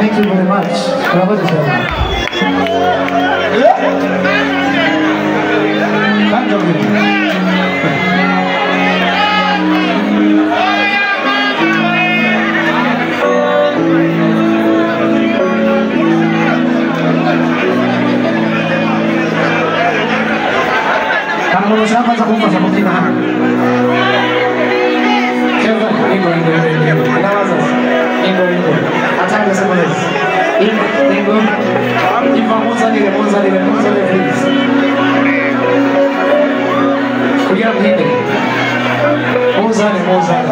thank you very much. Kandi hari umuntu ushaka kuza kumufasha kubyina hano Kevin, ingo, ingo, ingo, Mozart.